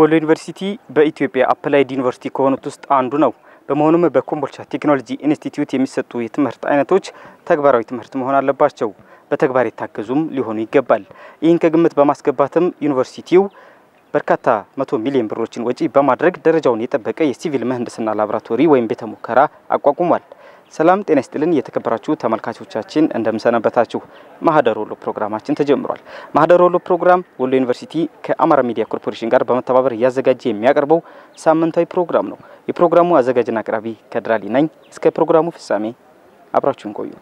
ወሎ ዩኒቨርሲቲ በኢትዮጵያ applied ዩኒቨርሲቲ ከሆኑት ውስጥ አንዱ ነው። በመሆኑም በኮምቦልቻ ቴክኖሎጂ ኢንስቲትዩት የሚሰጡ የትምህርት አይነቶች ተግባራዊ ትምህርት መሆን አለባቸው። በተግባር የታገዙም ሊሆኑ ይገባል። ይህን ከግምት በማስገባትም ዩኒቨርሲቲው በርካታ መቶ ሚሊዮን ብሮችን ወጪ በማድረግ ደረጃውን የጠበቀ የሲቪል ምህንድስና ላቦራቶሪ ወይም ቤተ ሙከራ አቋቁሟል። ሰላም ጤና ይስጥልን የተከበራችሁ ተመልካቾቻችን እንደምን ሰነበታችሁ። ማህደረ ወሎ ፕሮግራማችን ተጀምሯል። ማህደር ወሎ ፕሮግራም ወሎ ዩኒቨርሲቲ ከአማራ ሚዲያ ኮርፖሬሽን ጋር በመተባበር እያዘጋጀ የሚያቀርበው ሳምንታዊ ፕሮግራም ነው። የፕሮግራሙ አዘጋጅና አቅራቢ ከድራሊ ነኝ። እስከ ፕሮግራሙ ፍጻሜ አብራችሁን ቆዩ።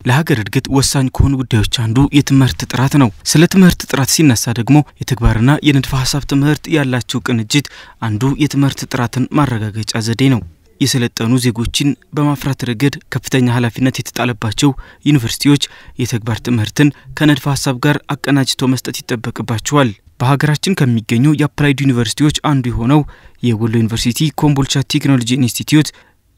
ለሀገር እድገት ወሳኝ ከሆኑ ጉዳዮች አንዱ የትምህርት ጥራት ነው። ስለ ትምህርት ጥራት ሲነሳ ደግሞ የተግባርና የንድፈ ሀሳብ ትምህርት ያላቸው ቅንጅት አንዱ የትምህርት ጥራትን ማረጋገጫ ዘዴ ነው። የሰለጠኑ ዜጎችን በማፍራት ረገድ ከፍተኛ ኃላፊነት የተጣለባቸው ዩኒቨርሲቲዎች የተግባር ትምህርትን ከንድፈ ሀሳብ ጋር አቀናጅተው መስጠት ይጠበቅባቸዋል። በሀገራችን ከሚገኙ የ applied ዩኒቨርሲቲዎች አንዱ የሆነው የወሎ ዩኒቨርሲቲ ኮምቦልቻ ቴክኖሎጂ ኢንስቲትዩት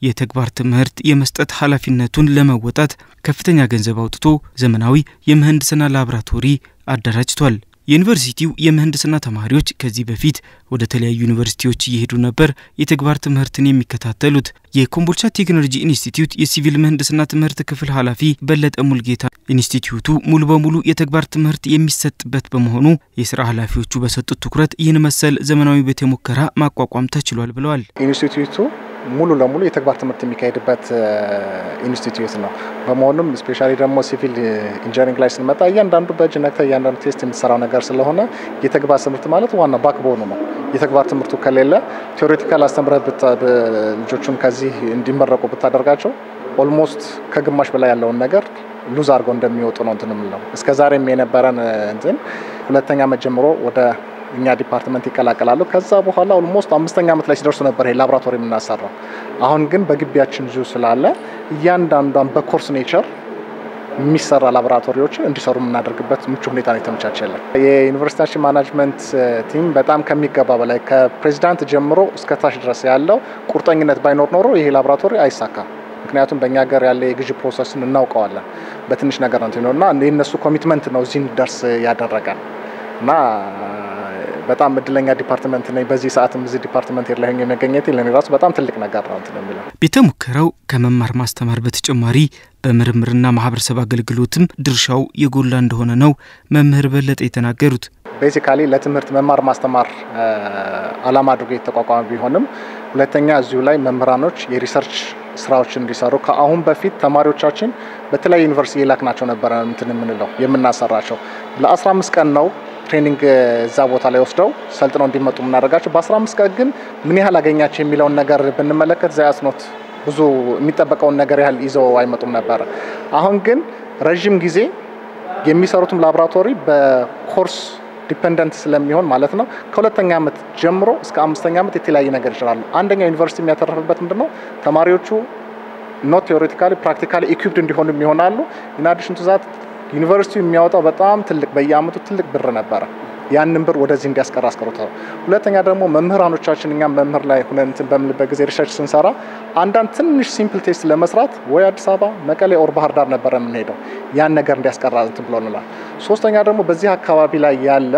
የተግባር ትምህርት የመስጠት ኃላፊነቱን ለመወጣት ከፍተኛ ገንዘብ አውጥቶ ዘመናዊ የምህንድስና ላቦራቶሪ አደራጅቷል። የዩኒቨርሲቲው የምህንድስና ተማሪዎች ከዚህ በፊት ወደ ተለያዩ ዩኒቨርሲቲዎች እየሄዱ ነበር የተግባር ትምህርትን የሚከታተሉት። የኮምቦልቻ ቴክኖሎጂ ኢንስቲትዩት የሲቪል ምህንድስና ትምህርት ክፍል ኃላፊ በለጠ ሙልጌታ ኢንስቲትዩቱ ሙሉ በሙሉ የተግባር ትምህርት የሚሰጥበት በመሆኑ የስራ ኃላፊዎቹ በሰጡት ትኩረት ይህን መሰል ዘመናዊ ቤተ ሙከራ ማቋቋም ተችሏል ብለዋል። ኢንስቲትዩቱ ሙሉ ለሙሉ የተግባር ትምህርት የሚካሄድበት ኢንስቲትዩት ነው። በመሆኑም specially ደግሞ civil engineering ላይ ስንመጣ እያንዳንዱ በእጅ ነክተህ እያንዳንዱ test የምትሰራው ነገር ስለሆነ የተግባር ትምህርት ማለት ዋና backbone ኑ ነው። የተግባር ትምህርቱ ከሌለ theoretical አስተምረህ ልጆቹን ከዚህ እንዲመረቁ ብታደርጋቸው almost ከግማሽ በላይ ያለውን ነገር lose አድርገው እንደሚወጡ ነው እንትን የምንለው። እስከ ዛሬም የነበረን እንትን ሁለተኛ ዓመት ጀምሮ ወደ እኛ department ይቀላቀላሉ። ከዛ በኋላ almost አምስተኛ ዓመት ላይ ሲደርሱ ነበር ይሄ ላቦራቶሪ የምናሰራው። አሁን ግን በግቢያችን ዙ ስላለ እያንዳንዷን በ course nature የሚሰራ ላቦራቶሪዎችን እንዲሰሩ የምናደርግበት ምቹ ሁኔታ ነው የተመቻቸለን። የዩኒቨርሲቲያችን management team በጣም ከሚገባ በላይ ከፕሬዚዳንት ጀምሮ እስከ ታች ድረስ ያለው ቁርጠኝነት ባይኖር ኖሮ ይሄ ላቦራቶሪ አይሳካም። ምክንያቱም በእኛ ሀገር ያለ የግዢ process ን እናውቀዋለን። በትንሽ ነገር ነው እና የእነሱ commitment ነው እዚህ እንዲደርስ ያደረገን እና በጣም እድለኛ department ነኝ። በዚህ ሰዓትም እዚህ department ላይ የመገኘት ለኔ ራሱ በጣም ትልቅ ነገር ነው እንትን የሚለው ቤተ ሙከራው ከመማር ማስተማር በተጨማሪ በምርምርና ማህበረሰብ አገልግሎትም ድርሻው የጎላ እንደሆነ ነው መምህር በለጠ የተናገሩት። basically ለትምህርት መማር ማስተማር አላማ አድርጎ የተቋቋመ ቢሆንም ሁለተኛ እዚሁ ላይ መምህራኖች የ research ስራዎችን እንዲሰሩ ከአሁን በፊት ተማሪዎቻችን በተለያዩ ዩኒቨርሲቲ የላክናቸው ነበረ እንትን የምንለው የምናሰራቸው ለ15 ቀን ነው training እዛ ቦታ ላይ ወስደው ሰልጥነው እንዲመጡ የምናደርጋቸው። በ15 ቀን ግን ምን ያህል አገኛቸው የሚለውን ነገር ብንመለከት ያ it's not ብዙ የሚጠበቀውን ነገር ያህል ይዘው አይመጡም ነበረ። አሁን ግን ረዥም ጊዜ የሚሰሩትም ላቦራቶሪ በ course dependent ስለሚሆን ማለት ነው ከሁለተኛ ዓመት ጀምሮ እስከ አምስተኛ ዓመት የተለያየ ነገር ይችላሉ። አንደኛው ዩኒቨርሲቲ የሚያተረፍበት ምንድን ነው ተማሪዎቹ not theoretically practically equipped እንዲሆኑ ይሆናሉ። in addition to that ዩኒቨርሲቲው የሚያወጣው በጣም ትልቅ በየአመቱ ትልቅ ብር ነበረ። ያንን ብር ወደዚህ እንዲያስቀር አስቀሩታል። ሁለተኛ ደግሞ መምህራኖቻችን እኛም መምህር ላይ ሁነን እንትን በምንልበት ጊዜ research ስንሰራ አንዳንድ ትንሽ simple test ለመስራት ወይ አዲስ አበባ፣ መቀሌ or ባህር ዳር ነበረ የምንሄደው ያን ነገር እንዲያስቀራ እንትን ብሎንላል። ሶስተኛ ደግሞ በዚህ አካባቢ ላይ ያለ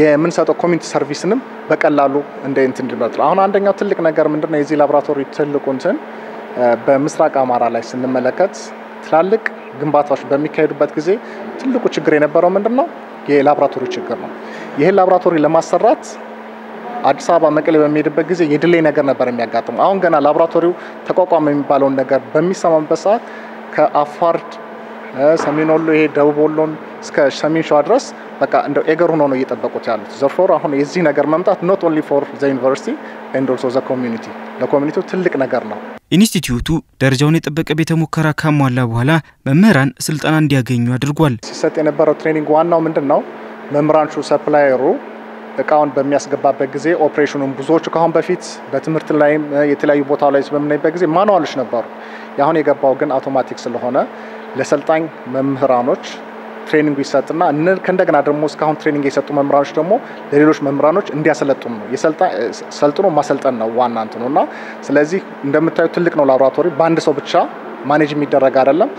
የምንሰጠው community service ንም በቀላሉ እንደ እንትን እንዲመጥሉ አሁን አንደኛው ትልቅ ነገር ምንድነው የዚህ ላቦራቶሪ ትልቁ እንትን በምስራቅ አማራ ላይ ስንመለከት ትላልቅ ግንባታዎች በሚካሄዱበት ጊዜ ትልቁ ችግር የነበረው ምንድን ነው? የላቦራቶሪ ችግር ነው። ይህን ላቦራቶሪ ለማሰራት አዲስ አበባ መቀሌ በሚሄድበት ጊዜ የ delay ነገር ነበር የሚያጋጥሙ። አሁን ገና ላቦራቶሪው ተቋቋመ የሚባለውን ነገር በሚሰማበት ሰዓት ከአፋር ሰሜን ወሎ ይሄ ደቡብ ወሎን እስከ ሰሜን ሸዋ ድረስ በቃ እንደ eager ሆኖ ነው እየጠበቁት ያሉት። therefore አሁን የዚህ ነገር መምጣት not only for the university and also the community ለ community ው ትልቅ ነገር ነው። ኢንስቲትዩቱ ደረጃውን የጠበቀ ቤተ ሙከራ ካሟላ በኋላ መምህራን ስልጠና እንዲያገኙ አድርጓል። ሲሰጥ የነበረው training ዋናው ምንድን ነው? መምህራንቹ supplier ኡ እቃውን በሚያስገባበት ጊዜ ኦፕሬሽኑን ብዙዎቹ ከአሁን በፊት በትምህርት ላይም የተለያዩ ቦታ ላይ በምናይበት ጊዜ manual ኦች ነበሩ። የአሁን የገባው ግን አውቶማቲክ ስለሆነ ለሰልጣኝ መምህራኖች training ይሰጥና ከእንደገና ደግሞ እስካሁን training የሰጡ መምህራኖች ደግሞ ለሌሎች መምህራኖች እንዲያሰለጥኑም ነው። ሰልጥኖ ማሰልጠን ነው ዋና እንትኑ እና ስለዚህ እንደምታዩት ትልቅ ነው ላቦራቶሪ። በአንድ ሰው ብቻ manage የሚደረግ አይደለም።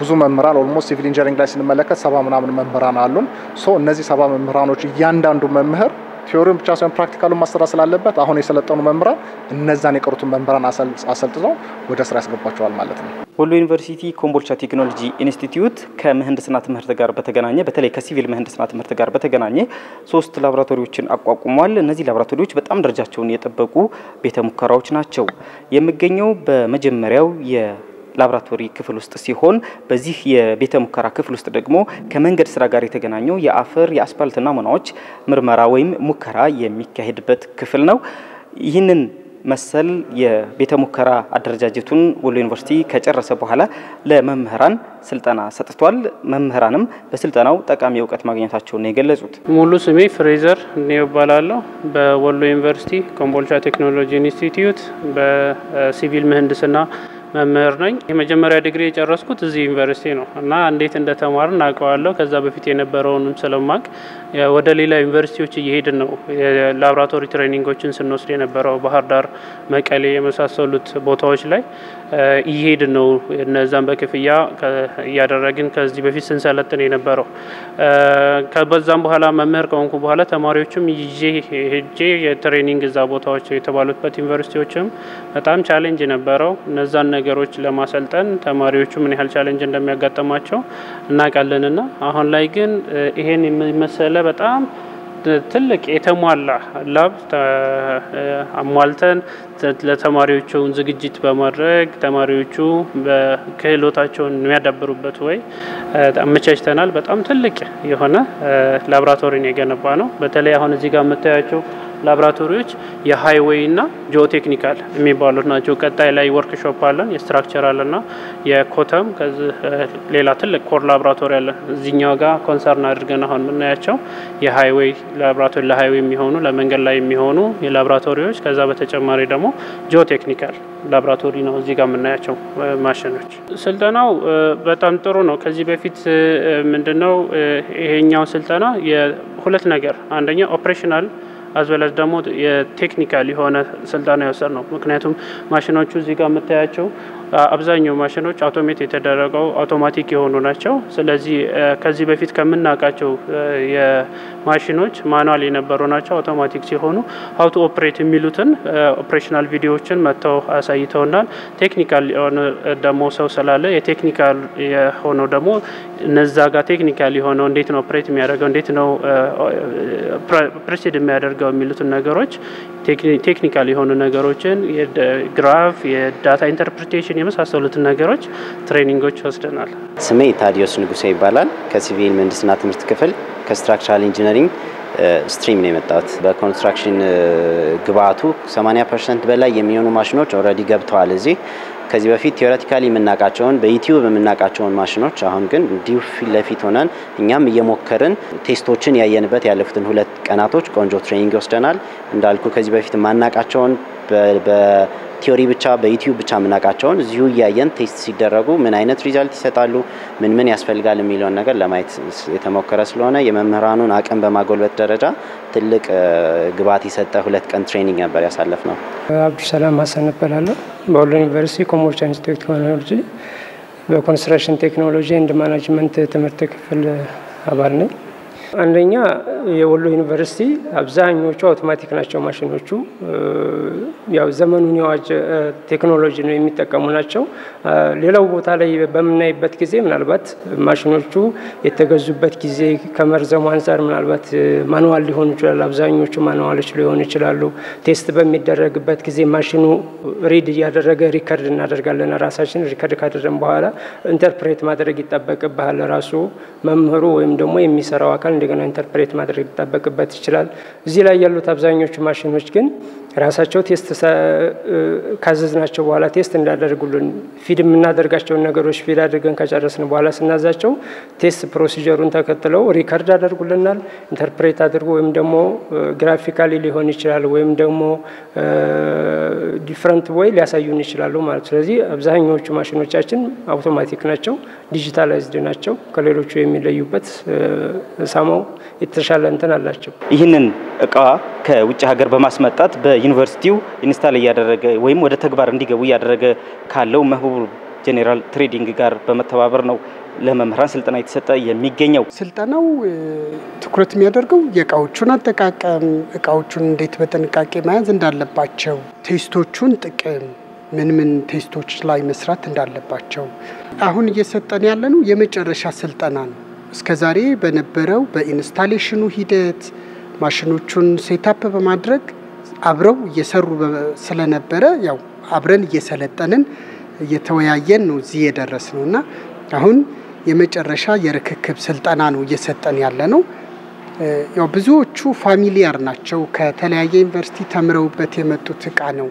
ብዙ መምህራን almost civil engineering ላይ ስንመለከት ሰባ ምናምን መምህራን አሉን። so እነዚህ ሰባ መምህራኖች እያንዳንዱ መምህር theory ውን ብቻ ሳይሆን practical ኡን ማሰራት ስላለበት አሁን የሰለጠኑ መምህራን እነዛን የቀሩትን መምህራን አሰልጥነው ወደ ስራ ያስገባቸዋል ማለት ነው። ወሎ ዩኒቨርሲቲ ኮምቦልቻ ቴክኖሎጂ ኢንስቲትዩት ከምህንድስና ትምህርት ጋር በተገናኘ በተለይ ከሲቪል ምህንድስና ትምህርት ጋር በተገናኘ ሶስት ላቦራቶሪዎችን አቋቁሟል። እነዚህ ላቦራቶሪዎች በጣም ደረጃቸውን የጠበቁ ቤተ ሙከራዎች ናቸው። የሚገኘው በመጀመሪያው የ ላቦራቶሪ ክፍል ውስጥ ሲሆን በዚህ የቤተ ሙከራ ክፍል ውስጥ ደግሞ ከመንገድ ስራ ጋር የተገናኘው የአፈር የአስፓልት ናሙናዎች ምርመራ ወይም ሙከራ የሚካሄድበት ክፍል ነው። ይህንን መሰል የቤተ ሙከራ አደረጃጀቱን ወሎ ዩኒቨርሲቲ ከጨረሰ በኋላ ለመምህራን ስልጠና ሰጥቷል። መምህራንም በስልጠናው ጠቃሚ እውቀት ማግኘታቸውን ነው የገለጹት። ሙሉ ስሜ ፍሬዘር እኔው እባላለሁ። በወሎ ዩኒቨርሲቲ ኮምቦልቻ ቴክኖሎጂ ኢንስቲትዩት በሲቪል ምህንድስና መምህር ነኝ። የመጀመሪያ ዲግሪ የጨረስኩት እዚህ ዩኒቨርሲቲ ነው እና እንዴት እንደተማርን አውቀዋለሁ። ከዛ በፊት የነበረውንም ስለማውቅ ወደ ሌላ ዩኒቨርሲቲዎች እየሄድን ነው የላቦራቶሪ training ኦችን ስንወስድ የነበረው ባህር ዳር፣ መቀሌ የመሳሰሉት ቦታዎች ላይ እየሄድን ነው። እነዛን በክፍያ እያደረግን ከዚህ በፊት ስንሰለጥን የነበረው ከበዛም በኋላ መምህር ከሆንኩ በኋላ ተማሪዎችም ይዤ ሄጄ የ training እዛ ቦታዎች የተባሉበት ዩኒቨርሲቲዎችም በጣም challenge ነበረው እነዛን ነገሮች ለማሰልጠን ተማሪዎቹ ምን ያህል challenge እንደሚያጋጥማቸው እናውቃለንና አሁን ላይ ግን ይሄን የመሰለ በጣም ትልቅ የተሟላ lab አሟልተን ለተማሪዎቹን ዝግጅት በማድረግ ተማሪዎቹ በክህሎታቸውን የሚያዳብሩበት ወይ አመቻችተናል። በጣም ትልቅ የሆነ ላቦራቶሪን የገነባ ነው። በተለይ አሁን እዚህ ጋር የምታያቸው ላቦራቶሪዎች የ highway እና geotechnical የሚባሉት ናቸው። ቀጣይ ላይ ወርክሾፕ አለን፣ የ structural እና የኮተም ከዚህ ሌላ ትልቅ core ላቦራቶሪ አለን። እዚኛው ጋር concern አድርገን አሁን የምናያቸው የ highway ላቦራቶሪ ለ highway የሚሆኑ ለመንገድ ላይ የሚሆኑ የላቦራቶሪዎች ከዛ በተጨማሪ ደግሞ geotechnical ላቦራቶሪ ነው እዚህ ጋር የምናያቸው ማሽኖች። ስልጠናው በጣም ጥሩ ነው። ከዚህ በፊት ምንድነው ይሄኛው ስልጠና የሁለት ነገር አንደኛ operational as well as ደግሞ የ technical የሆነ ስልጠና የወሰድነው። ምክንያቱም ማሽኖቹ እዚህ ጋር የምታያቸው አብዛኛው ማሽኖች automate የተደረገው አውቶማቲክ የሆኑ ናቸው። ስለዚህ ከዚህ በፊት ከምናውቃቸው የማሽኖች manual የነበሩ ናቸው። አውቶማቲክ ሲሆኑ how to operate የሚሉትን operational ቪዲዮዎችን መጥተው አሳይተውናል። technical የሆነ ደግሞ ሰው ስላለ የ technical የሆነው ደግሞ እነዛ ጋር technical የሆነው እንዴት ነው operate የሚያደርገው እንዴት ነው proceed የሚያደርገው የሚሉትን ነገሮች technical የሆኑ ነገሮችን የ graph የ data interpretation የመሳሰሉትን ነገሮች training ኦች ወስደናል። ስሜ ታዲዮስ ንጉሴ ይባላል። ከሲቪል ምህንድስና ትምህርት ክፍል ከ structural engineering stream ነው የመጣሁት። በ construction ግብአቱ 80 percent በላይ የሚሆኑ ማሽኖች already ገብተዋል እዚህ ከዚህ በፊት theoretically የምናውቃቸውን በዩቲዩብ የምናውቃቸውን ማሽኖች አሁን ግን እንዲሁ ፊት ለፊት ሆነን እኛም እየሞከርን test ኦችን ያየንበት ያለፉትን ሁለት ቀናቶች ቆንጆ training ወስደናል። እንዳልኩ ከዚህ በፊት የማናውቃቸውን በ theory ብቻ በዩቲዩብ ብቻ የምናውቃቸውን እዚሁ እያየን test ሲደረጉ ምን አይነት result ይሰጣሉ፣ ምን ምን ያስፈልጋል የሚለውን ነገር ለማየት የተሞከረ ስለሆነ የመምህራኑን አቅም በማጎልበት ደረጃ ትልቅ ግብዓት የሰጠ ሁለት ቀን training ነበር ያሳለፍነው። አብዱሰላም ሀሰን እባላለሁ። በወሎ ዩኒቨርሲቲ ኮምቦልቻ ኢንስቲትዩት ቴክኖሎጂ በ construction technology and management ትምህርት ክፍል አባል ነኝ። አንደኛ የወሎ ዩኒቨርሲቲ አብዛኞቹ አውቶማቲክ ናቸው ማሽኖቹ። ያው ዘመኑን የዋጀ ቴክኖሎጂ ነው የሚጠቀሙ ናቸው። ሌላው ቦታ ላይ በምናይበት ጊዜ ምናልባት ማሽኖቹ የተገዙበት ጊዜ ከመርዘሙ አንጻር ምናልባት manual ሊሆኑ ይችላሉ። አብዛኞቹ manual ኦች ሊሆኑ ይችላሉ። test በሚደረግበት ጊዜ ማሽኑ read እያደረገ record እናደርጋለን። ራሳችን record ካደረግን በኋላ interpret ማድረግ ይጠበቅብሃል ራሱ መምህሩ ወይም ደግሞ የሚሰራው አካል እንደገና interpret ማድረግ ሊጠበቅበት ይችላል። እዚህ ላይ ያሉት አብዛኞቹ ማሽኖች ግን ራሳቸው ቴስት ካዘዝናቸው በኋላ test እንዲያደርጉልን feed የምናደርጋቸውን ነገሮች feed አድርገን ከጨረስን በኋላ ስናዛቸው test procedure ኡን ተከትለው record ያደርጉልናል። interpret አድርጎ ወይም ደግሞ graphically ሊሆን ይችላል ወይም ደግሞ different way ሊያሳዩን ይችላሉ ማለት። ስለዚህ አብዛኛዎቹ ማሽኖቻችን አውቶማቲክ ናቸው፣ digitalized ናቸው። ከሌሎቹ የሚለዩበት somehow የተሻለ እንትን አላቸው። ይህንን እቃ ከውጭ ሀገር በማስመጣት በዩኒቨርሲቲው install እያደረገ ወይም ወደ ተግባር እንዲገቡ እያደረገ ካለው መህቡብ ጄኔራል ትሬዲንግ ጋር በመተባበር ነው ለመምህራን ስልጠና የተሰጠ የሚገኘው። ስልጠናው ትኩረት የሚያደርገው የእቃዎቹን አጠቃቀም፣ እቃዎቹን እንዴት በጥንቃቄ መያዝ እንዳለባቸው፣ test ኦቹን ጥቅም ምን ምን test ኦች ላይ መስራት እንዳለባቸው አሁን እየሰጠን ያለነው የመጨረሻ ስልጠና ነው። እስከ ዛሬ በነበረው በ installation ኡ ሂደት ማሽኖቹን setup በማድረግ አብረው እየሰሩ ስለነበረ ያው አብረን እየሰለጠንን እየተወያየን ነው እዚህ የደረስነው እና አሁን የመጨረሻ የርክክብ ስልጠና ነው እየሰጠን ያለነው። ያው ብዙዎቹ familiar ናቸው። ከተለያየ ዩኒቨርሲቲ ተምረውበት የመጡት እቃ ነው።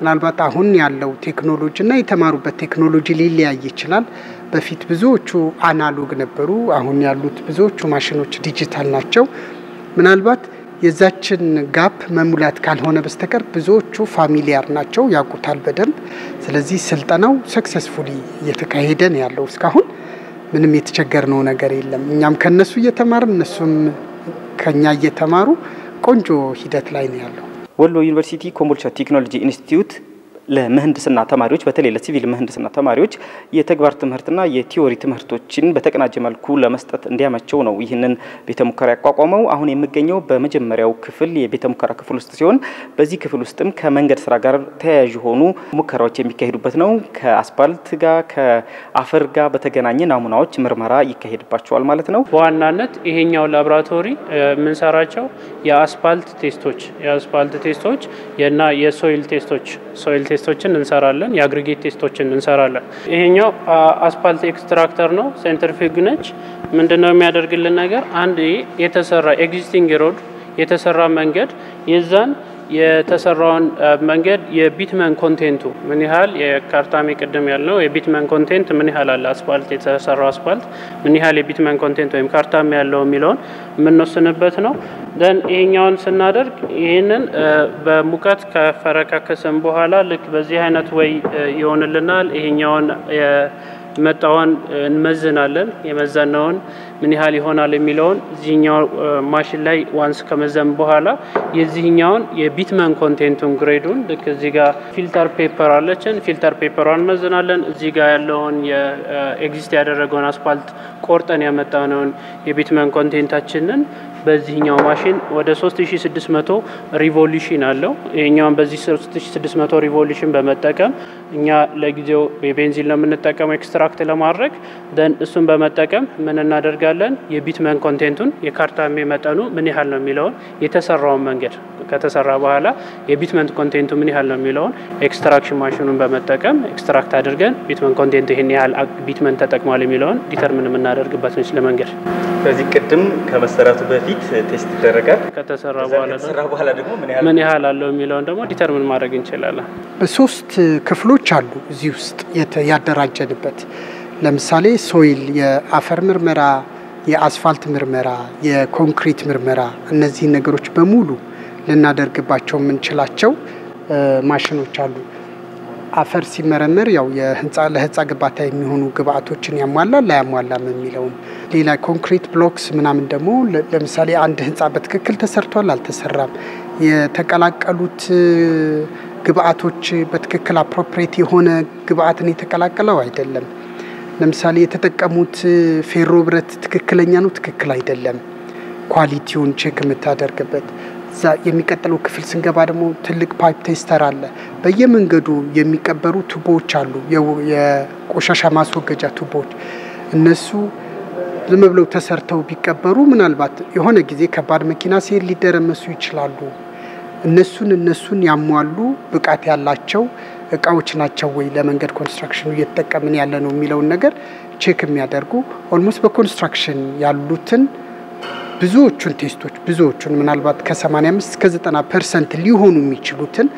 ምናልባት አሁን ያለው ቴክኖሎጂ እና የተማሩበት ቴክኖሎጂ ሊለያይ ይችላል። በፊት ብዙዎቹ analog ነበሩ። አሁን ያሉት ብዙዎቹ ማሽኖች ዲጂታል ናቸው። ምናልባት የዛችን gap መሙላት ካልሆነ በስተቀር ብዙዎቹ familiar ናቸው፣ ያውቁታል በደንብ። ስለዚህ ስልጠናው successfully እየተካሄደ ነው ያለው። እስካሁን ምንም የተቸገርነው ነገር የለም። እኛም ከነሱ እየተማርን እነሱም ከኛ እየተማሩ ቆንጆ ሂደት ላይ ነው ያለው። ወሎ ዩኒቨርሲቲ ኮምቦልቻ ቴክኖሎጂ ኢንስቲትዩት ለምህንድስና ተማሪዎች በተለይ ለሲቪል ምህንድስና ተማሪዎች የተግባር ትምህርትና የቲዎሪ ትምህርቶችን በተቀናጀ መልኩ ለመስጠት እንዲያመቸው ነው ይህንን ቤተ ሙከራ ያቋቋመው። አሁን የሚገኘው በመጀመሪያው ክፍል የቤተ ሙከራ ክፍል ውስጥ ሲሆን በዚህ ክፍል ውስጥም ከመንገድ ስራ ጋር ተያያዥ የሆኑ ሙከራዎች የሚካሄዱበት ነው። ከአስፓልት ጋር ከአፈር ጋር በተገናኘ ናሙናዎች ምርመራ ይካሄድባቸዋል ማለት ነው። በዋናነት ይሄኛው ላቦራቶሪ የምንሰራቸው የአስፓልት test ኦች የአስፓልት test ኦች እና የ soil test ኦች soil test ኦችን እንሰራለን። የ aggregate test ኦችን እንሰራለን። ይሄኛው asphalt extractor ነው። centrifuge ነች። ምንድነው የሚያደርግልን ነገር አንድ የተሰራ existing road የተሰራ መንገድ የዛን የተሰራውን መንገድ የ bitumen content ኡ ምን ያህል የካትራሜ ቅድም ያልነው የ bitumen content ምን ያህል አለ አስፋልት የተሰራው አስፋልት ምን ያህል የ bitumen content ወይም ካትራሜ ያለው የሚለውን የምንወስንበት ነው። then ይሄኛውን ስናደርግ ይህንን በሙቀት ከፈረካከስን በኋላ ልክ በዚህ አይነት way ይሆንልናል። ይሄኛውን መጣውን እንመዝናለን። የመዘነውን ምን ያህል ይሆናል የሚለውን እዚህኛው ማሽን ላይ once ከመዘን በኋላ የዚህኛውን የ bitumen content ኡን grade ኡን ልክ እዚህ ጋር filter paper አለችን። filter paper ዋን እንመዝናለን። እዚህ ጋር ያለውን የ exist ያደረገውን አስፋልት ቆርጠን ያመጣነውን የ bitumen content ኣችንን በዚህኛው ማሽን ወደ 3600 revolution አለው። ይሄኛውን በዚህ 3600 revolution በመጠቀም እኛ ለጊዜው የቤንዚን ነው የምንጠቀመው extract ለማድረግ then እሱን በመጠቀም ምን እናደርጋለን? የ bitumen content ኡን የካትራሜ መጠኑ ምን ያህል ነው የሚለውን የተሰራውን መንገድ ከተሰራ በኋላ የ bitumen content ኡ ምን ያህል ነው የሚለውን extraction ማሽኑን በመጠቀም extract አድርገን bitumen content ኡ ይህን ያህል bitumen ተጠቅሟል የሚለውን determine የምናደርግበት ነው ለመንገድ ከዚህ ቅድም ከመሰራቱ በፊት test ይደረጋል። ከተሰራ በኋላ በኋላ ደግሞ ምን ያህል አለው የሚለውን ደግሞ determine ማድረግ እንችላለን። ሶስት ክፍሎች አሉ እዚህ ውስጥ ያደራጀንበት። ለምሳሌ ሶይል፣ የአፈር ምርመራ፣ የአስፋልት ምርመራ፣ የኮንክሪት ምርመራ እነዚህን ነገሮች በሙሉ ልናደርግባቸው የምንችላቸው ማሽኖች አሉ። አፈር ሲመረመር ያው የህንፃ ለህንፃ ግንባታ የሚሆኑ ግብአቶችን ያሟላል ላያሟላም የሚለውን ሌላ ኮንክሪት ብሎክስ ምናምን ደግሞ ለምሳሌ አንድ ህንፃ በትክክል ተሰርቷል አልተሰራም፣ የተቀላቀሉት ግብአቶች በትክክል appropriate የሆነ ግብአትን የተቀላቀለው አይደለም። ለምሳሌ የተጠቀሙት ፌሮ ብረት ትክክለኛ ነው፣ ትክክል አይደለም፣ quality ውን check የምታደርግበት እዛ የሚቀጥለው ክፍል ስንገባ ደግሞ ትልቅ pipe tester አለ። በየመንገዱ የሚቀበሩ ቱቦዎች አሉ፣ የቆሻሻ ማስወገጃ ቱቦዎች። እነሱ ዝም ብለው ተሰርተው ቢቀበሩ ምናልባት የሆነ ጊዜ ከባድ መኪና ሲሄድ ሊደረመሱ ይችላሉ። እነሱን እነሱን ያሟሉ ብቃት ያላቸው እቃዎች ናቸው ወይ ለመንገድ ኮንስትራክሽኑ እየተጠቀምን ያለ ነው የሚለውን ነገር check የሚያደርጉ almost በኮንስትራክሽን ያሉትን ብዙዎቹን test ኦች ብዙዎቹን ምናልባት ከ85 እስከ 90 ፐርሰንት ሊሆኑ የሚችሉትን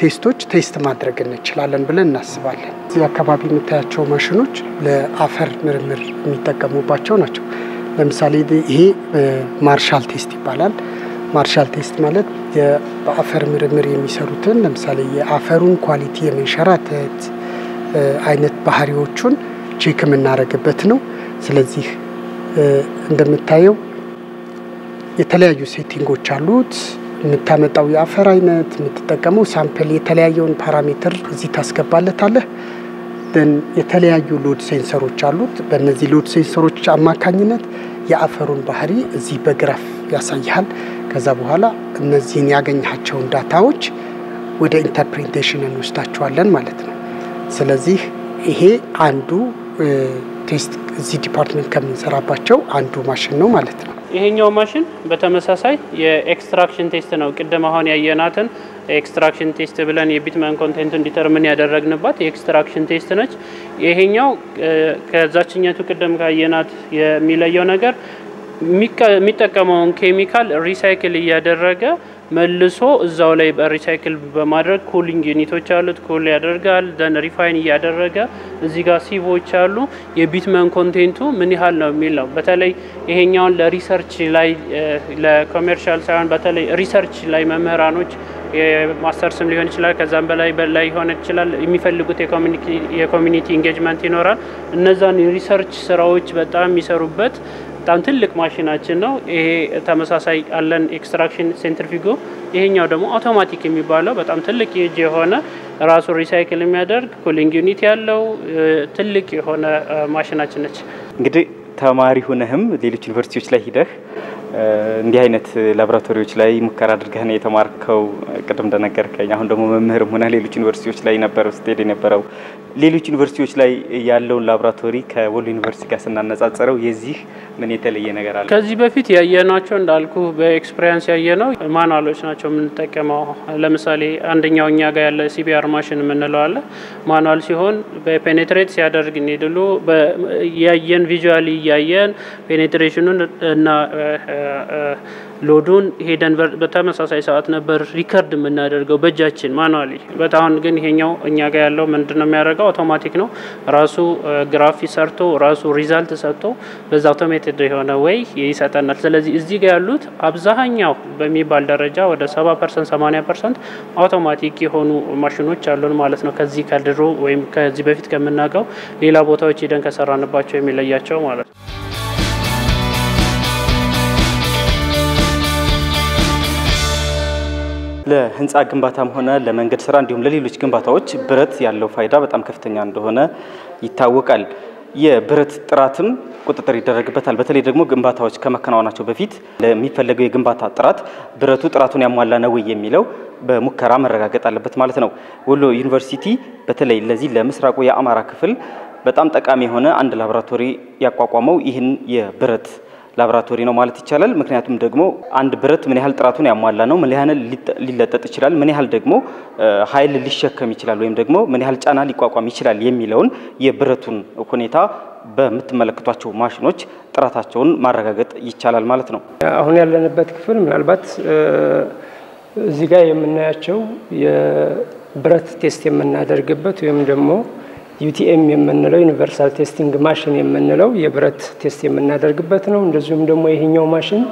test ኦች test ማድረግ እንችላለን ብለን እናስባለን። እዚህ አካባቢ የምታያቸው ማሽኖች ለአፈር ምርምር የሚጠቀሙባቸው ናቸው። ለምሳሌ ይሄ Marshall test ይባላል። Marshall test ማለት በአፈር ምርምር የሚሰሩትን ለምሳሌ የአፈሩን quality የመንሸራተት አይነት ባህሪዎቹን check የምናደርግበት ነው። ስለዚህ እንደምታየው የተለያዩ setting ኦች አሉት። የምታመጣው የአፈር አይነት፣ የምትጠቀመው sample፣ የተለያየውን parameter እዚህ ታስገባለታለህ። then የተለያዩ load sensor ኦች አሉት። በእነዚህ load sensor ኦች አማካኝነት የአፈሩን ባህሪ እዚህ በግራፍ ያሳይሃል። ከዛ በኋላ እነዚህን ያገኛቸውን data ዎች ወደ interpretation እንወስዳቸዋለን ማለት ነው። ስለዚህ ይሄ አንዱ test እዚህ department ከምንሰራባቸው አንዱ ማሽን ነው ማለት ነው። ይሄኛው ማሽን በተመሳሳይ የ extraction test ነው። ቅድም አሁን ያየናትን extraction test ብለን የ bitumen content ኡን determine ያደረግንባት የ extraction test ነች። ይሄኛው ከዛችኛቱ ቅድም ካየናት የሚለየው ነገር የሚጠቀመውን ኬሚካል recycle እያደረገ መልሶ እዛው ላይ በ recycle በማድረግ cooling unit ኦች አሉት። cool ያደርጋል። then refine እያደረገ እዚህ ጋር sieve ኦች አሉ። የ bitumen content ኡ ምን ያህል ነው የሚል ነው። በተለይ ይሄኛውን ለ research ላይ ለ commercial ሳይሆን በተለይ research ላይ መምህራኖች የማስተርስም ሊሆን ይችላል ከዛም በላይ በላይ ሊሆን ይችላል የሚፈልጉት የ community engagement ይኖራል። እነዛን የ research ስራዎች በጣም የሚሰሩበት በጣም ትልቅ ማሽናችን ነው። ይሄ ተመሳሳይ አለን extraction centrifuge። ይሄኛው ደግሞ አውቶማቲክ የሚባለው በጣም ትልቅ የእጅ የሆነ ራሱ recycle የሚያደርግ cooling unit ያለው ትልቅ የሆነ ማሽናችን ነች። እንግዲህ ተማሪ ሁነህም ሌሎች ዩኒቨርሲቲዎች ላይ ሂደህ እንዲህ አይነት ላቦራቶሪዎች ላይ ሙከራ አድርገህ ነው የተማርከው። ቅድም እንደነገርከኝ አሁን ደግሞ መምህርም ሆነ ሌሎች ዩኒቨርሲቲዎች ላይ ነበረ ስትሄድ የነበረው። ሌሎች ዩኒቨርሲቲዎች ላይ ያለውን ላቦራቶሪ ከወሎ ዩኒቨርሲቲ ጋር ስናነጻጽረው የዚህ ምን የተለየ ነገር አለ? ከዚህ በፊት ያየናቸው እንዳልኩ በ experience ያየነው manual ኦች ናቸው የምንጠቀመው። ለምሳሌ አንደኛው እኛ ጋር ያለ CBR ማሽን የምንለው አለ። manual ሲሆን በ penetrate ሲያደርግ needle ኡ ያየን visually እያየን penetration ኡን እና load ኡን ሄደን በተመሳሳይ ሰዓት ነበር record የምናደርገው በእጃችን manually። በጣም ግን ይሄኛው እኛ ጋር ያለው ምንድን ነው የሚያደርገው አውቶማቲክ ነው። ራሱ graph ሰርቶ ራሱ result ሰጥቶ በዛ automated የሆነ way ይሰጠናል። ስለዚህ እዚህ ጋር ያሉት አብዛኛው በሚባል ደረጃ ወደ ሰባ ፐርሰንት ሰማኒያ ፐርሰንት አውቶማቲክ የሆኑ ማሽኖች አሉን ማለት ነው። ከዚህ ከድሮ ወይም ከዚህ በፊት ከምናውቀው ሌላ ቦታዎች ሄደን ከሰራንባቸው የሚለያቸው ማለት ነው። ለህንፃ ግንባታም ሆነ ለመንገድ ስራ እንዲሁም ለሌሎች ግንባታዎች ብረት ያለው ፋይዳ በጣም ከፍተኛ እንደሆነ ይታወቃል። የብረት ጥራትም ቁጥጥር ይደረግበታል። በተለይ ደግሞ ግንባታዎች ከመከናወናቸው በፊት ለሚፈለገው የግንባታ ጥራት ብረቱ ጥራቱን ያሟላ ነው የሚለው በሙከራ መረጋገጥ አለበት ማለት ነው። ወሎ ዩኒቨርሲቲ በተለይ ለዚህ ለምስራቁ የአማራ ክፍል በጣም ጠቃሚ የሆነ አንድ ላቦራቶሪ ያቋቋመው ይህን የብረት ላቦራቶሪ ነው ማለት ይቻላል። ምክንያቱም ደግሞ አንድ ብረት ምን ያህል ጥራቱን ያሟላ ነው፣ ምን ያህል ሊለጠጥ ይችላል፣ ምን ያህል ደግሞ ኃይል ሊሸከም ይችላል ወይም ደግሞ ምን ያህል ጫና ሊቋቋም ይችላል የሚለውን የብረቱን ሁኔታ በምትመለከቷቸው ማሽኖች ጥራታቸውን ማረጋገጥ ይቻላል ማለት ነው። አሁን ያለንበት ክፍል ምናልባት እዚህ ጋር የምናያቸው የብረት test የምናደርግበት ወይም ደግሞ UTM የምንለው universal testing machine የምንለው የብረት test የምናደርግበት ነው። እንደዚሁም ደግሞ ይሄኛው ማሽን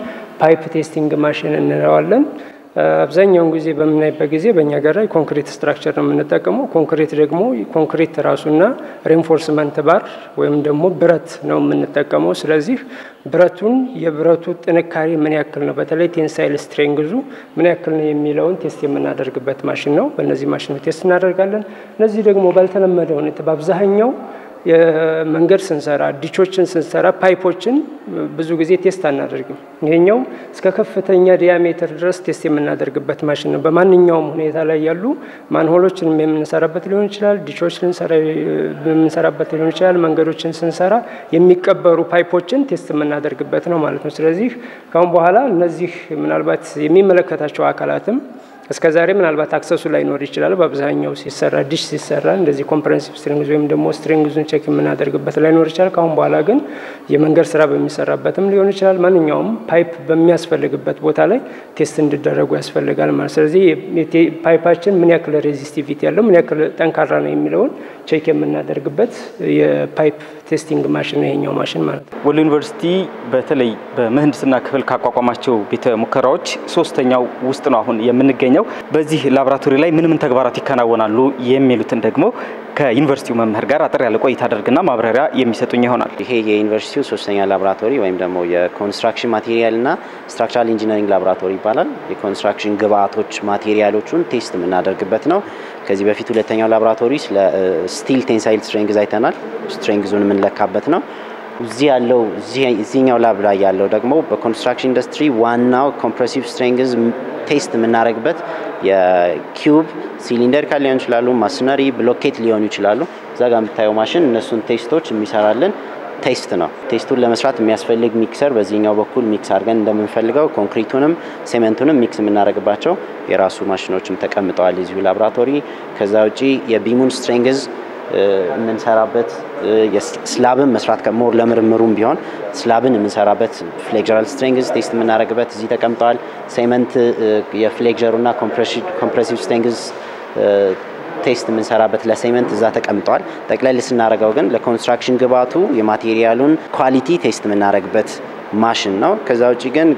pipe testing machine እንለዋለን። አብዛኛውን ጊዜ በምናይበት ጊዜ በእኛ ሀገር ላይ concrete structure ነው የምንጠቀመው። ኮንክሪት ደግሞ ኮንክሪት ራሱና reinforcement bar ወይም ደግሞ ብረት ነው የምንጠቀመው። ስለዚህ ብረቱን የብረቱ ጥንካሬ ምን ያክል ነው፣ በተለይ tensile strength ኡ ምን ያክል ነው የሚለውን test የምናደርግበት ማሽን ነው። በእነዚህ ማሽኖች test እናደርጋለን። እነዚህ ደግሞ ባልተለመደ ሁኔታ በአብዛኛው የመንገድ ስንሰራ ditch ኦችን ስንሰራ pipe ኦችን ብዙ ጊዜ test አናደርግም። ይሄኛው እስከ ከፍተኛ diameter ድረስ test የምናደርግበት ማሽን ነው። በማንኛውም ሁኔታ ላይ ያሉ manhole ኦችን የምንሰራበት ሊሆን ይችላል፣ ditch ኦች የምንሰራበት ሊሆን ይችላል። መንገዶችን ስንሰራ የሚቀበሩ pipe ኦችን test የምናደርግበት ነው ማለት ነው። ስለዚህ ካሁን በኋላ እነዚህ ምናልባት የሚመለከታቸው አካላትም እስከ ዛሬ ምናልባት access ኡ ላይኖር ይችላል። በአብዛኛው ሲሰራ ditch ሲሰራ እንደዚህ compressive strength ወይም ደግሞ strength ኡን check የምናደርግበት ላይኖር ይችላል። ካሁን በኋላ ግን የመንገድ ስራ በሚሰራበትም ሊሆን ይችላል። ማንኛውም pipe በሚያስፈልግበት ቦታ ላይ test እንዲደረጉ ያስፈልጋል ማለት ስለዚህ pipe ኣችን ምን ያክል resistivity ያለው ምን ያክል ጠንካራ ነው የሚለውን check የምናደርግበት የ pipe testing machine ይሄኛው ማሽን ማለት ነው። ወሎ ዩኒቨርሲቲ በተለይ በምህንድስና ክፍል ካቋቋማቸው ቤተ ሙከራዎች ሶስተኛው ውስጥ ነው አሁን የምንገኘው። የሚገኘው። በዚህ ላቦራቶሪ ላይ ምን ምን ተግባራት ይከናወናሉ የሚሉትን ደግሞ ከዩኒቨርሲቲው መምህር ጋር አጠር ያለ ቆይታ አደርግና ማብራሪያ የሚሰጡኝ ይሆናል። ይሄ የዩኒቨርሲቲው ሶስተኛ ላቦራቶሪ ወይም ደግሞ የ construction material ና structural engineering ላቦራቶሪ ይባላል። የኮንስትራክሽን ግብአቶች material ኦቹን test የምናደርግበት ነው። ከዚህ በፊት ሁለተኛው ላቦራቶሪ ስለ steel tensile strength አይተናል። strength ኡን የምንለካበት ነው። እዚህ ያለው እዚህኛው lab ላይ ያለው ደግሞ በኮንስትራክሽን ኢንዱስትሪ ዋናው compressive strength test የምናደርግበት የ cube cylindrical ሊሆኑ ይችላሉ፣ masonry ብሎኬት ሊሆኑ ይችላሉ። እዛ ጋር የምታየው ማሽን እነሱን test ኦች የሚሰራልን test ነው። test ኡን ለመስራት የሚያስፈልግ mixer በዚህኛው በኩል mix አድርገን እንደምንፈልገው ኮንክሪቱንም cement ኡንም mix የምናደርግባቸው የራሱ ማሽኖችም ተቀምጠዋል እዚሁ ላቦራቶሪ። ከዛ ውጪ የ beam ኡን strength የምንሰራበት slab ን መስራት more ለምርምሩም ቢሆን slab ን የምንሰራበት flexural strength test የምናደርግበት እዚህ ተቀምጠዋል። cement የ flexure ኡና compressive strength test የምንሰራበት ለ cement እዛ ተቀምጠዋል። ጠቅለል ስናደርገው ግን ለኮንስትራክሽን ግብአቱ የ material ኡን quality test የምናደርግበት ማሽን ነው። ከዛ ውጭ ግን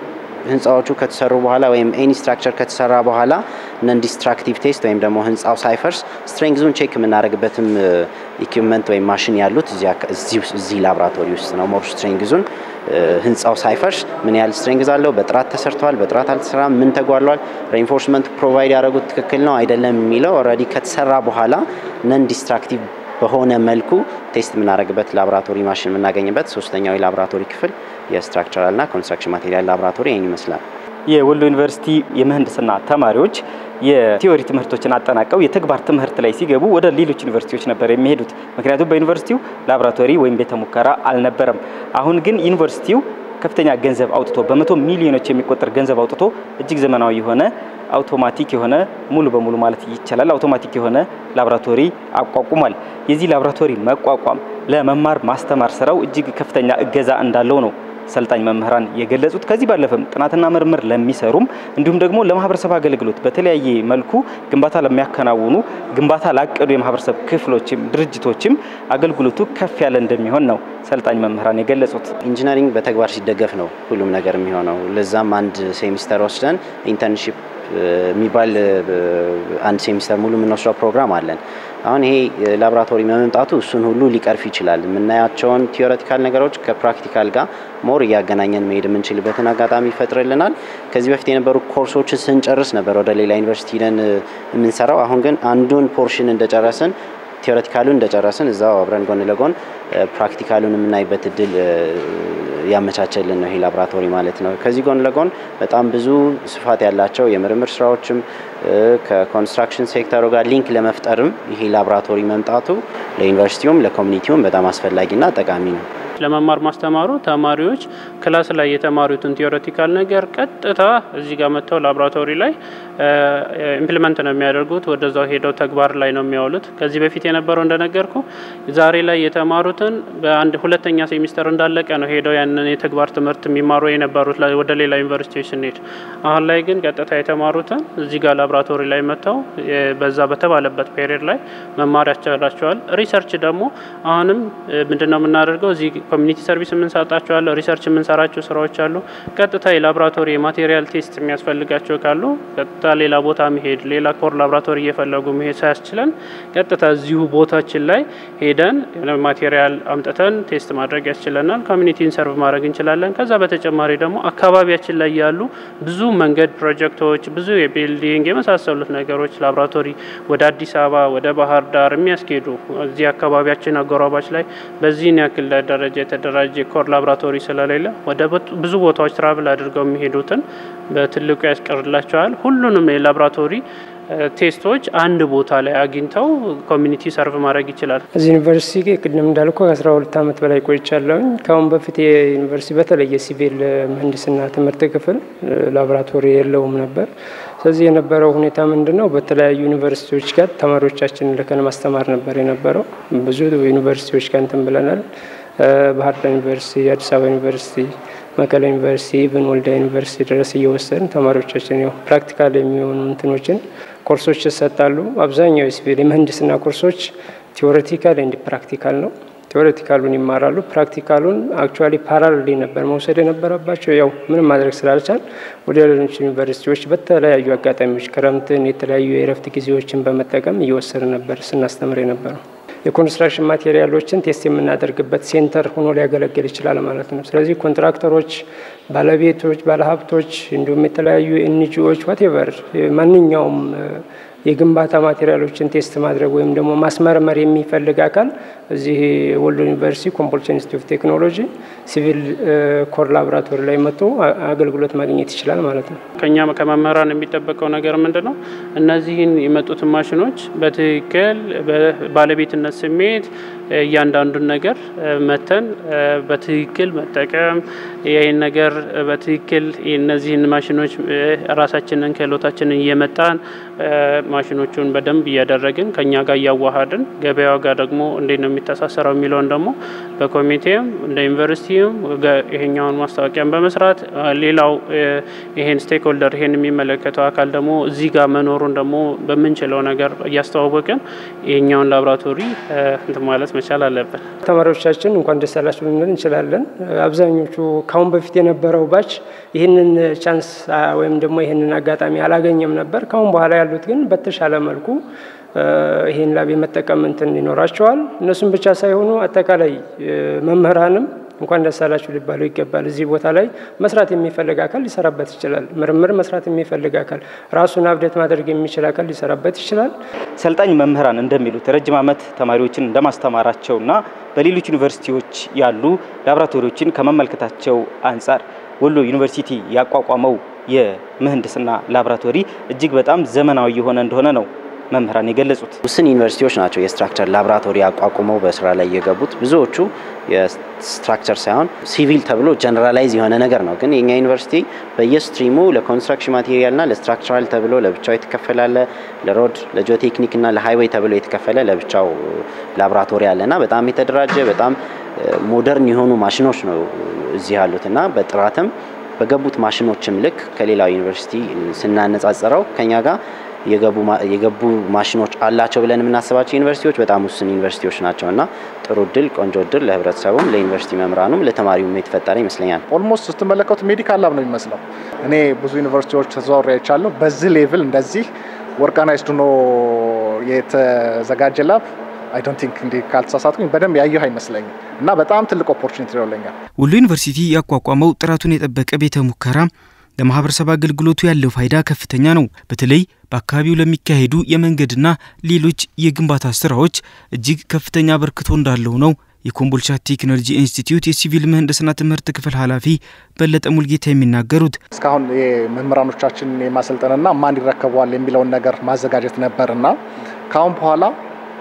ህንፃዎቹ ከተሰሩ በኋላ ወይም any structure ከተሰራ በኋላ non destructive test ወይም ደግሞ ህንፃው ሳይፈርስ strength ኡን check የምናደርግበትም equipment ወይም ማሽን ያሉት እዚህ ላቦራቶሪ ውስጥ ነው። more strength ኡን ህንፃው ሳይፈርስ ምን ያህል strength አለው፣ በጥራት ተሰርተዋል፣ በጥራት አልተሰራም፣ ምን ተጓድሏል፣ reinforcement provide ያደረጉት ትክክል ነው አይደለም የሚለው already ከተሰራ በኋላ non destructive በሆነ መልኩ test የምናደርግበት ላቦራቶሪ ማሽን የምናገኝበት ሶስተኛው የላቦራቶሪ ክፍል የ structural ና construction material ላቦራቶሪ ይህን ይመስላል። የወሎ ዩኒቨርሲቲ የምህንድስና ተማሪዎች የ theory ትምህርቶችን አጠናቀው የተግባር ትምህርት ላይ ሲገቡ ወደ ሌሎች ዩኒቨርሲቲዎች ነበር የሚሄዱት። ምክንያቱም በዩኒቨርሲቲው ላቦራቶሪ ወይም ቤተ ሙከራ አልነበረም። አሁን ግን ዩኒቨርሲቲው ከፍተኛ ገንዘብ አውጥቶ በመቶ ሚሊዮኖች የሚቆጠር ገንዘብ አውጥቶ እጅግ ዘመናዊ የሆነ አውቶማቲክ የሆነ ሙሉ በሙሉ ማለት ይቻላል አውቶማቲክ የሆነ ላቦራቶሪ አቋቁሟል። የዚህ ላቦራቶሪ መቋቋም ለመማር ማስተማር ስራው እጅግ ከፍተኛ እገዛ እንዳለው ነው ሰልጣኝ መምህራን የገለጹት። ከዚህ ባለፈም ጥናትና ምርምር ለሚሰሩም እንዲሁም ደግሞ ለማህበረሰብ አገልግሎት በተለያየ መልኩ ግንባታ ለሚያከናውኑ ግንባታ ላቀዱ የማህበረሰብ ክፍሎችም ድርጅቶችም አገልግሎቱ ከፍ ያለ እንደሚሆን ነው ሰልጣኝ መምህራን የገለጹት። engineering በተግባር ሲደገፍ ነው ሁሉም ነገር የሚሆነው። ለዛም አንድ ሴሚስተር ወስደን internship የሚባል አንድ ሴሚስተር ሙሉ የምንወስደው ፕሮግራም አለን። አሁን ይሄ ላቦራቶሪ መምጣቱ እሱን ሁሉ ሊቀርፍ ይችላል። የምናያቸውን theoretical ነገሮች ከ practical ጋር more እያገናኘን መሄድ የምንችልበትን አጋጣሚ ይፈጥርልናል። ከዚህ በፊት የነበሩ ኮርሶችን ስንጨርስ ነበር ወደ ሌላ ዩኒቨርሲቲ ሄደን የምንሰራው። አሁን ግን አንዱን portion እንደጨረስን theoretical ኡን እንደጨረስን እዛው አብረን ጎን ለጎን practical ኡን የምናይበት እድል ያመቻቸልን ነው ይሄ ላቦራቶሪ ማለት ነው። ከዚህ ጎን ለጎን በጣም ብዙ ስፋት ያላቸው የምርምር ስራዎችም ከ construction sector ኡ ጋር link ለመፍጠርም ይሄ ላቦራቶሪ መምጣቱ ለዩኒቨርሲቲውም ለ community ውም በጣም አስፈላጊና ጠቃሚ ነው። ለመማር ማስተማሩ ተማሪዎች class ላይ የተማሩትን theoretical ነገር ቀጥታ እዚህ ጋር መጥተው ላቦራቶሪ ላይ implement ነው የሚያደርጉት። ወደዛው ሄደው ተግባር ላይ ነው የሚያውሉት። ከዚህ በፊት የነበረው እንደነገርኩ ዛሬ ላይ የተማሩትን በአንድ ሁለተኛ ሴሚስተር እንዳለቀ ነው ሄደው ያንን የተግባር ትምህርት የሚማሩ የነበሩት ወደ ሌላ ዩኒቨርሲቲዎች ስንሄድ፣ አሁን ላይ ግን ቀጥታ የተማሩትን እዚህ ጋር ላቦራቶሪ ላይ መጥተው በዛ በተባለበት period ላይ መማር ያስችላቸዋል። research ደግሞ አሁንም ምንድነው የምናደርገው እዚህ community service የምንሰጣቸው research የምንሰራቸው ስራዎች አሉ። ቀጥታ የላቦራቶሪ የ material test የሚያስፈልጋቸው ካሉ ቀጥታ ሌላ ቦታ መሄድ ሌላ core ላቦራቶሪ እየፈለጉ መሄድ ሳያስችለን ቀጥታ እዚሁ ቦታችን ላይ ሄደን material አምጥተን test ማድረግ ያስችለናል። community ን serve ማድረግ እንችላለን። ከዛ በተጨማሪ ደግሞ አካባቢያችን ላይ ያሉ ብዙ መንገድ ፕሮጀክቶች፣ ብዙ የ building የመሳሰሉት ነገሮች ላቦራቶሪ ወደ አዲስ አበባ ወደ ባህር ዳር የሚያስኬዱ እዚህ አካባቢያችን አጎራባች ላይ በዚህን ያክል ደረጃ የተደራጀ core ላቦራቶሪ ስለሌለ ወደ ብዙ ቦታዎች travel አድርገው የሚሄዱትን በትልቁ ያስቀርላቸዋል። ሁሉንም የላቦራቶሪ test ኦች አንድ ቦታ ላይ አግኝተው community serve ማድረግ ይችላል። እዚህ ዩኒቨርሲቲ ቅድም እንዳልኩ ከአስራ ሁለት ዓመት በላይ ቆይቻለሁኝ። ከአሁን በፊት የዩኒቨርሲቲ በተለይ የሲቪል ምህንድስና ትምህርት ክፍል ላቦራቶሪ የለውም ነበር። ስለዚህ የነበረው ሁኔታ ምንድን ነው? በተለያዩ ዩኒቨርሲቲዎች ጋር ተማሪዎቻችንን ልከን ማስተማር ነበር የነበረው። ብዙ ዩኒቨርሲቲዎች ጋር እንትን ብለናል። ባህር ዳር ዩኒቨርሲቲ፣ አዲስ አበባ ዩኒቨርሲቲ፣ መቀሌ ዩኒቨርሲቲ፣ even ወልዲያ ዩኒቨርሲቲ ድረስ እየወሰድን ተማሪዎቻችን ያው practical የሚሆኑ እንትኖችን ኮርሶች ይሰጣሉ። አብዛኛው የሲቪል የምህንድስና ኮርሶች theoretical and practical ነው። theoretical ኡን ይማራሉ። practical ኡን actually parallel ነበር መውሰድ የነበረባቸው። ያው ምንም ማድረግ ስላልተቻለ ወደ ሌሎች ዩኒቨርሲቲዎች በተለያዩ አጋጣሚዎች ክረምትን፣ የተለያዩ የእረፍት ጊዜዎችን በመጠቀም እየወሰድ ነበር ስናስተምር የነበረው። የኮንስትራክሽን material ኦችን test የምናደርግበት center ሆኖ ሊያገለግል ይችላል ማለት ነው። ስለዚህ ኮንትራክተሮች፣ ባለቤቶች፣ ባለሀብቶች እንዲሁም የተለያዩ NGO ዎች whatever ማንኛውም የግንባታ material ኦችን test ማድረግ ወይም ደግሞ ማስመርመር የሚፈልግ አካል እዚህ ወሎ ዩኒቨርሲቲ ኮምቦልቻ ኢንስቲትዩት ቴክኖሎጂ civil core ላቦራቶሪ ላይ መጥቶ አገልግሎት ማግኘት ይችላል ማለት ነው። ከኛ ከመምህራን የሚጠበቀው ነገር ምንድን ነው? እነዚህን የመጡትን ማሽኖች በትክክል ባለቤትነት ስሜት እያንዳንዱን ነገር መተን በትክክል መጠቀም ይህን ነገር በትክክል እነዚህን ማሽኖች ራሳችንን ክህሎታችንን እየመጣን ማሽኖቹን በደንብ እያደረግን ከኛ ጋር እያዋሃድን ገበያው ጋር ደግሞ እንዴት ነው የሚተሳሰረው የሚለውን ደግሞ በኮሚቴም እንደ ዩኒቨርሲቲም ይሄኛውን ማስታወቂያን በመስራት ሌላው ይሄን stakeholder ይሄን የሚመለከተው አካል ደግሞ እዚህ ጋር መኖሩን ደግሞ በምንችለው ነገር እያስተዋወቅን ይሄኛውን ላቦራቶሪ እንትን ማለት መቻል አለብን። ተማሪዎቻችን እንኳን ደስ ያላችሁ ልንል እንችላለን። አብዛኞቹ ካሁን በፊት የነበረው batch ይህንን chance ወይም ደግሞ ይህንን አጋጣሚ አላገኘም ነበር። ካሁን በኋላ ያሉት ግን በተሻለ መልኩ ይህን lab የመጠቀም እንትን ይኖራቸዋል። እነሱም ብቻ ሳይሆኑ አጠቃላይ መምህራንም እንኳን ደስ አላችሁ ሊባሉ ይገባል። እዚህ ቦታ ላይ መስራት የሚፈልግ አካል ሊሰራበት ይችላል። ምርምር መስራት የሚፈልግ አካል ራሱን update ማድረግ የሚችል አካል ሊሰራበት ይችላል። ሰልጣኝ መምህራን እንደሚሉት ረጅም ዓመት ተማሪዎችን እንደማስተማራቸውና በሌሎች ዩኒቨርሲቲዎች ያሉ ላቦራቶሪዎችን ከመመልከታቸው አንጻር ወሎ ዩኒቨርሲቲ ያቋቋመው የምህንድስና ላቦራቶሪ እጅግ በጣም ዘመናዊ የሆነ እንደሆነ ነው መምህራን የገለጹት። ውስን ዩኒቨርሲቲዎች ናቸው የ structure ላቦራቶሪ አቋቁመው በስራ ላይ የገቡት። ብዙዎቹ የ structure ሳይሆን ሲቪል ተብሎ generalize የሆነ ነገር ነው። ግን የኛ ዩኒቨርሲቲ በየስትሪሙ ለኮንስትራክሽን ማቴሪያልና ለስትራክቸራል ተብሎ ለብቻው የተከፋፈለ፣ ለሮድ ለጂኦቴክኒክና ለሃይዌይ ተብሎ የተከፈለ ለብቻው ላቦራቶሪ አለና በጣም የተደራጀ በጣም modern የሆኑ ማሽኖች ነው እዚህ ያሉት እና በጥራትም በገቡት ማሽኖችም ልክ ከሌላው ዩኒቨርሲቲ ስናነጻጽረው ከኛ ጋር የገቡ ማሽኖች አላቸው ብለን የምናስባቸው ዩኒቨርሲቲዎች በጣም ውስን ዩኒቨርሲቲዎች ናቸው እና ጥሩ እድል ቆንጆ እድል ለህብረተሰቡም ለዩኒቨርሲቲ መምህራኑም ለተማሪውም የተፈጠረ ይመስለኛል። almost ስትመለከቱት medical lab ነው የሚመስለው። እኔ ብዙ ዩኒቨርሲቲዎች ተዘዋውሬ አይቻለሁ። በዚህ level እንደዚህ organized ሆኖ የተዘጋጀ lab I don't think እንዲህ ካልተሳሳትኩኝ በደንብ ያየሁ አይመስለኝም እና በጣም ትልቅ opportunity ነው ለኛ። ወሎ ዩኒቨርሲቲ ያቋቋመው ጥራቱን የጠበቀ ቤተ ሙከራ ለማህበረሰብ አገልግሎቱ ያለው ፋይዳ ከፍተኛ ነው። በተለይ በአካባቢው ለሚካሄዱ የመንገድና ሌሎች የግንባታ ስራዎች እጅግ ከፍተኛ አበርክቶ እንዳለው ነው የኮምቦልቻ ቴክኖሎጂ ኢንስቲትዩት የሲቪል ምህንድስና ትምህርት ክፍል ኃላፊ በለጠ ሙልጌታ የሚናገሩት። እስካሁን የመምህራኖቻችንን የማሰልጠንና ማን ይረከበዋል የሚለውን ነገር ማዘጋጀት ነበርና ካሁን በኋላ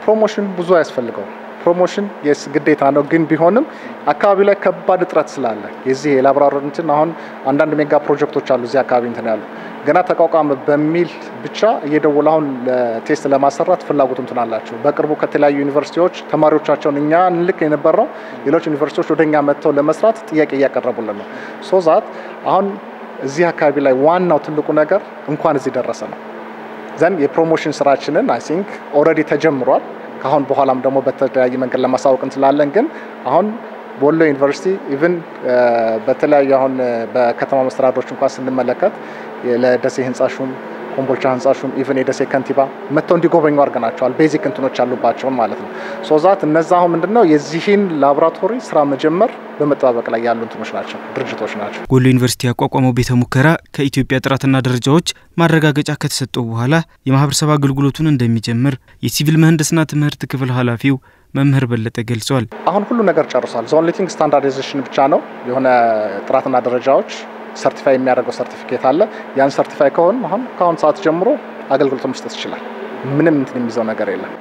promotion ብዙ አያስፈልገው። promotion yes ግዴታ ነው፣ ግን ቢሆንም አካባቢው ላይ ከባድ እጥረት ስላለ የዚህ የላቦራቶሪ እንትን አሁን አንዳንድ mega ፕሮጀክቶች አሉ እዚህ አካባቢ እንትን ያሉ ገና ተቋቋመ በሚል ብቻ እየደወሉ አሁን test ለማሰራት ፍላጎት እንትን አላቸው። በቅርቡ ከተለያዩ ዩኒቨርሲቲዎች ተማሪዎቻቸውን እኛ እንልክ የነበረው ሌሎች ዩኒቨርሲቲዎች ወደ እኛ መጥተው ለመስራት ጥያቄ እያቀረቡልን ነው። so that አሁን እዚህ አካባቢ ላይ ዋናው ትልቁ ነገር እንኳን እዚህ ደረሰ ነው ዘንድ የ promotion ስራችንን I think already ተጀምሯል። ከአሁን በኋላም ደግሞ በተለያየ መንገድ ለማሳወቅ እንችላለን። ግን አሁን ወሎ ዩኒቨርሲቲ even በተለያዩ አሁን በከተማ መስተዳድሮች እንኳን ስንመለከት ለደሴ ህንጻ ሹም፣ ኮምቦልቻ ህንጻ ሹም even የደሴ ከንቲባ መጥተው እንዲጎበኙ አድርገናቸዋል። basic እንትኖች ያሉባቸውን ማለት ነው። so that እነዛ አሁን ምንድነው የዚህን ላቦራቶሪ ስራ መጀመር በመጠባበቅ ላይ ያሉ እንትኖች ናቸው፣ ድርጅቶች ናቸው። ወሎ ዩኒቨርሲቲ ያቋቋመው ቤተ ሙከራ ከኢትዮጵያ ጥራትና ደረጃዎች ማረጋገጫ ከተሰጠው በኋላ የማህበረሰብ አገልግሎቱን እንደሚጀምር የሲቪል ምህንድስና ትምህርት ክፍል ኃላፊው መምህር በለጠ ገልጸዋል። አሁን ሁሉ ነገር ጨርሷል። the only thing standardization ብቻ ነው የሆነ ጥራትና ደረጃዎች certify የሚያደርገው ሰርቲፊኬት አለ። ያን certify ከሆን አሁን ከአሁን ሰዓት ጀምሮ አገልግሎት መስጠት ይችላል። ምንም እንትን የሚይዘው ነገር የለም።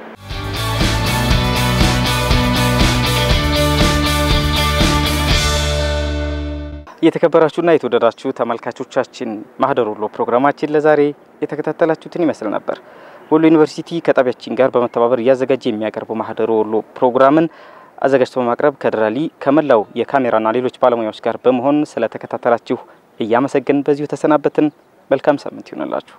የተከበራችሁና የተወደዳችሁ ተመልካቾቻችን ማህደር ወሎ ፕሮግራማችን ለዛሬ የተከታተላችሁትን ይመስል ነበር። ወሎ ዩኒቨርሲቲ ከጣቢያችን ጋር በመተባበር እያዘጋጀ የሚያቀርበው ማህደር ወሎ ፕሮግራምን አዘጋጅቶ በማቅረብ ከድራሊ ከመላው የካሜራና ሌሎች ባለሙያዎች ጋር በመሆን ስለተከታተላችሁ እያመሰገን በዚሁ ተሰናበትን። መልካም ሳምንት ይሆንላችሁ።